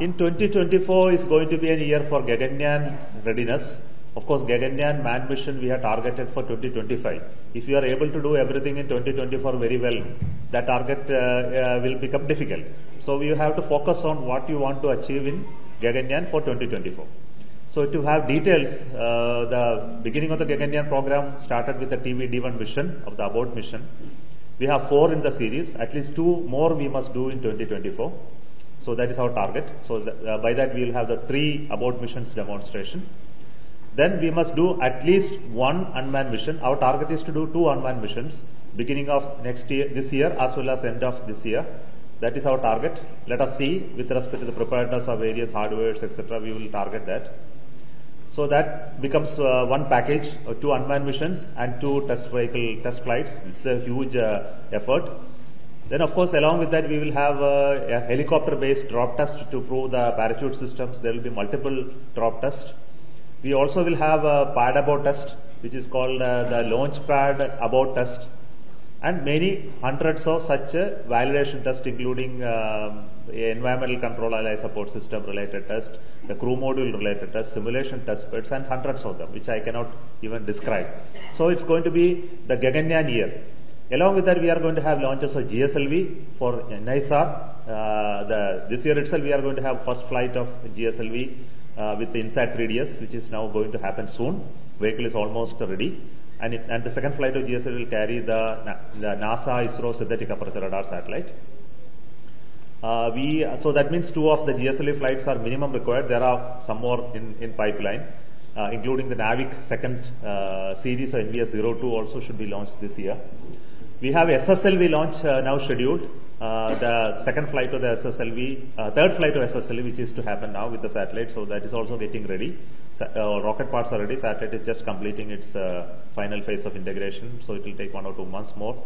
In 2024 is going to be a year for Gaganyaan readiness. Of course, Gaganyaan manned mission we have targeted for 2025. If you are able to do everything in 2024 very well, that target uh, uh, will become difficult. So you have to focus on what you want to achieve in Gaganyaan for 2024. So to have details, uh, the beginning of the Gaganyaan program started with the TVD1 mission of the abort mission. We have four in the series. At least two more we must do in 2024. So that is our target. So th- uh, by that we will have the three abort missions demonstration. Then we must do at least one unmanned mission. Our target is to do two unmanned missions beginning of next year, this year as well as end of this year. That is our target. Let us see with respect to the preparedness of various hardwares, etc. We will target that. So that becomes uh, one package, uh, two unmanned missions and two test vehicle test flights. It's a huge uh, effort. Then, of course, along with that, we will have a helicopter-based drop test to prove the parachute systems. There will be multiple drop tests. We also will have a pad abort test, which is called uh, the launch pad abort test, and many hundreds of such uh, validation tests, including um, environmental control ally support system related test, the crew module related test, simulation test beds, and hundreds of them, which I cannot even describe. So it's going to be the Gaganyaan year. Along with that, we are going to have launches of GSLV for NISAR. Uh, the, this year itself, we are going to have first flight of GSLV uh, with the INSAT 3DS, which is now going to happen soon. Vehicle is almost ready. And, it, and the second flight of GSLV will carry the, the NASA ISRO synthetic aperture radar satellite. Uh, we, so that means two of the GSLV flights are minimum required. There are some more in, in pipeline, uh, including the Navic second uh, series of NVS 02 also should be launched this year. We have SSLV launch uh, now scheduled. Uh, the second flight of the SSLV, uh, third flight of SSLV, which is to happen now with the satellite, so that is also getting ready. Uh, rocket parts are ready. Satellite is just completing its uh, final phase of integration, so it will take one or two months more.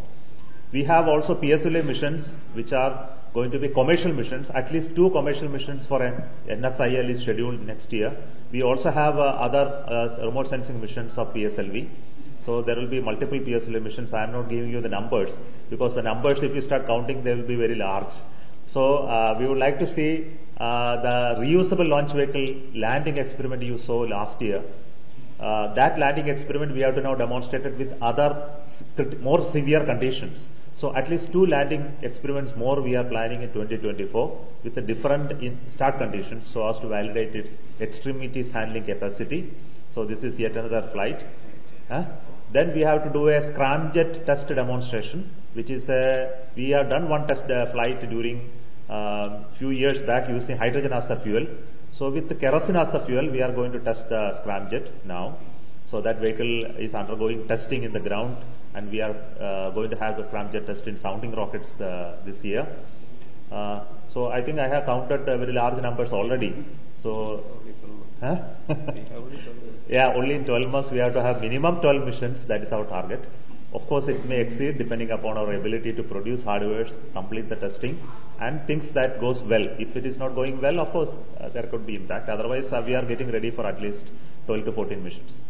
We have also PSLV missions, which are going to be commercial missions. At least two commercial missions for an NSIL is scheduled next year. We also have uh, other remote sensing missions of PSLV. So there will be multiple PSLV emissions. I am not giving you the numbers because the numbers, if you start counting, they will be very large. So uh, we would like to see uh, the reusable launch vehicle landing experiment you saw last year. Uh, that landing experiment we have to now demonstrate it with other more severe conditions. So at least two landing experiments more we are planning in 2024 with the different start conditions so as to validate its extremities handling capacity. So this is yet another flight. Huh? Then we have to do a scramjet test demonstration, which is a, we have done one test uh, flight during uh, few years back using hydrogen as a fuel. So with the kerosene as a fuel, we are going to test the scramjet now. So that vehicle is undergoing testing in the ground, and we are uh, going to have the scramjet test in sounding rockets uh, this year. Uh, so I think I have counted uh, very large numbers already. So, huh? yeah, only in 12 months we have to have minimum 12 missions. That is our target. Of course, it may exceed depending upon our ability to produce hardwares, complete the testing, and things that goes well. If it is not going well, of course, uh, there could be impact. Otherwise, uh, we are getting ready for at least 12 to 14 missions.